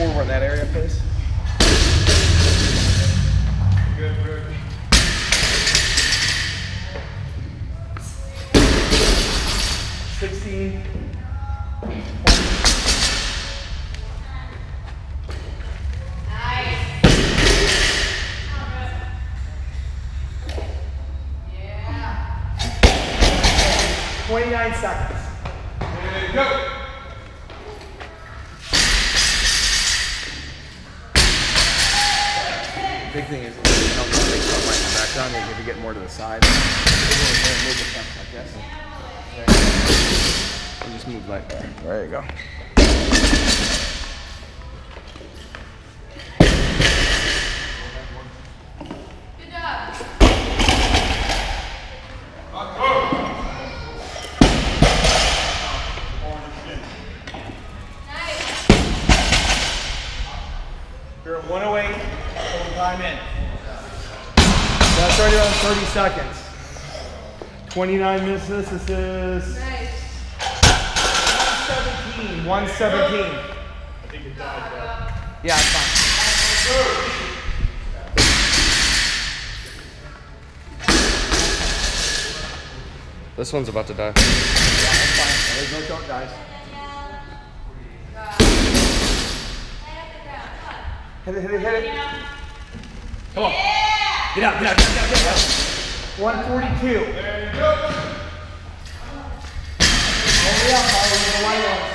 more over in that area, please? 29 seconds. And go. Big thing is it helps to make stuff like the back down, like if you get more to the side. Move the front, I guess. Just move like that. There you go. Total time in. That's right around 30 seconds. 29 misses, this is 117. 117. Yeah, it's fine. This one's about to die. Yeah, it's fine. There's no don't dies. Hit it, hit it, hit it. On. Get out, get out, get out, get out, get out. 142. There you go. Hurry up, Harley, with the white ones.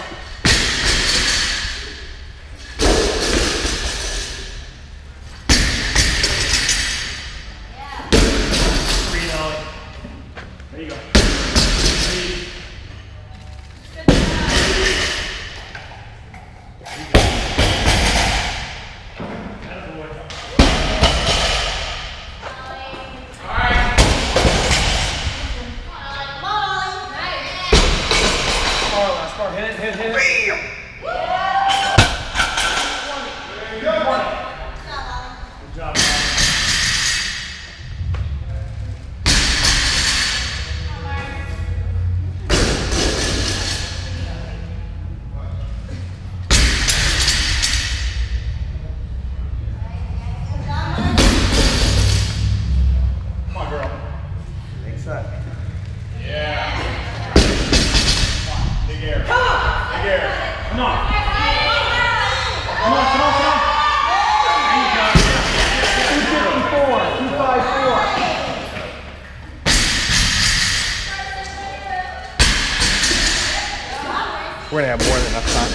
We're gonna have more than enough time.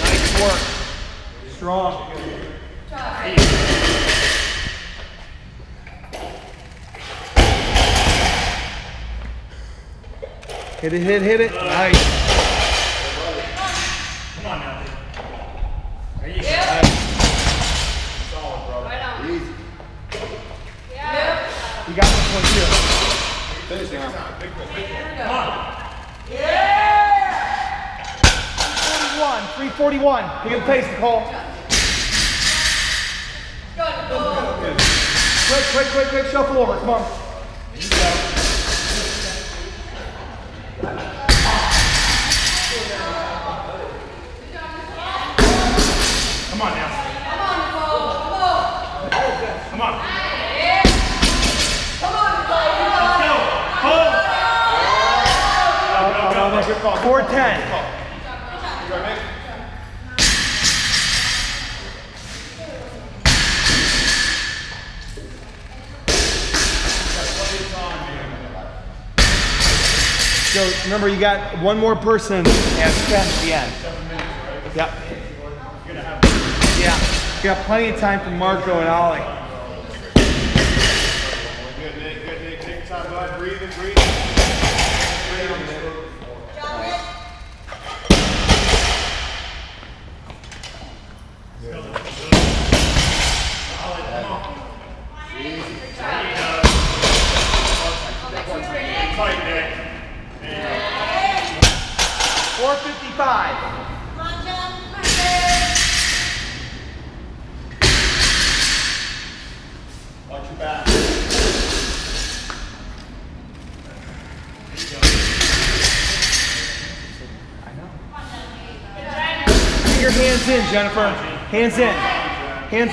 Nice work. Strong. Hit it, hit, it, hit it. Nice. 341, 341. Pick up the pace, Nicole. Quick, quick, quick, quick, shuffle over. Come on. 410. You. So remember, you got one more person at 10 at the end. Yep. Yeah. You got plenty of time for Marco and Ollie. Good, Nick. Good, Nick. Take time, bud. tight, Nick. There 455. Watch your back. Your hands in, Jennifer. Hands in. Hands.